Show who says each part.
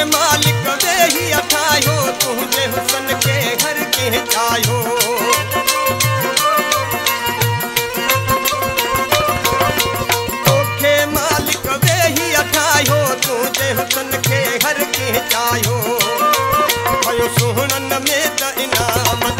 Speaker 1: के मालिक दे ही अठायो तुमने हुसन के घर के जायो हुसन के घर के जायो सुहन में त इनाम